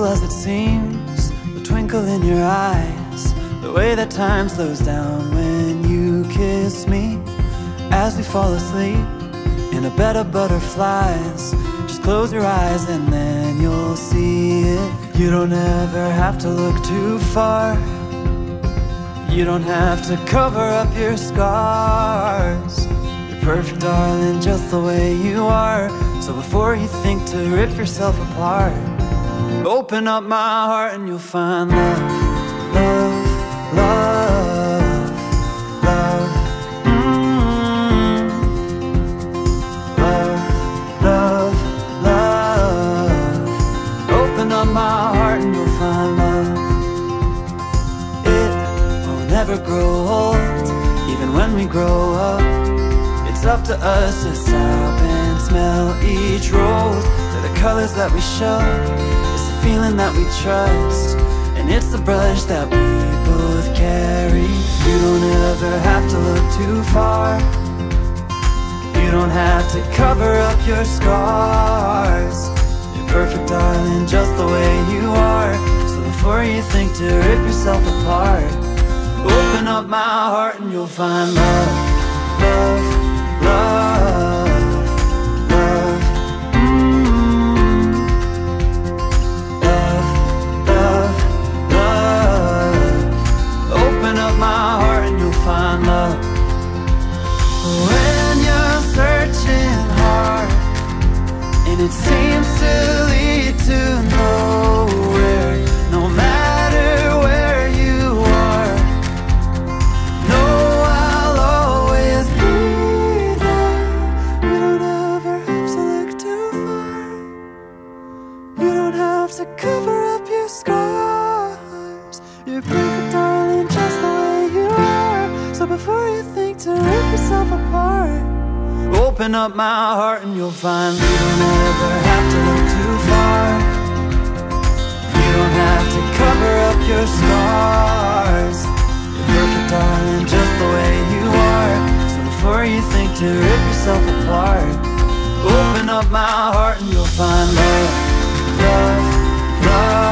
as it seems, the twinkle in your eyes, the way that time slows down when you kiss me as we fall asleep in a bed of butterflies. Just close your eyes and then you'll see it. You don't ever have to look too far. You don't have to cover up your scars. You're perfect, darling, just the way you are. So before you think to rip yourself apart, open up my heart and you'll find love, love, love, love. Love, love, love. Open up my heart and you'll find love. It will never grow old, even when we grow up. It's up to us to stop and smell each rose. They're the colors that we show. Feeling that we trust. And it's the brush that we both carry. You don't ever have to look too far. You don't have to cover up your scars. You're perfect, darling, just the way you are. So before you think to rip yourself apart, open up my heart and you'll find love, love, love, Up my heart and you'll find You don't ever have to look too far. You don't have to cover up your scars. You're perfect, darling, just the way you are. So before you think to rip yourself apart Open up my heart and you'll find love, love, love,